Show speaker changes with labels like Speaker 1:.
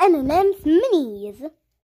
Speaker 1: M&M's Minis.